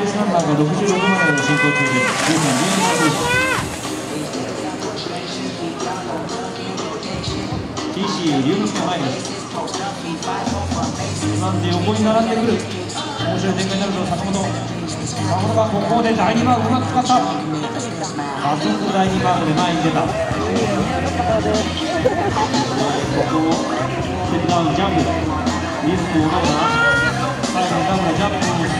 レースナンバーが66まで進行中です。TC 龍之介前です。なんで横に並んでくる。面白い展開になるぞ坂本。坂本がここで第2バーうまく使った。加速第2バーで前に出た。ここをステップダウンジャンプ。リズムを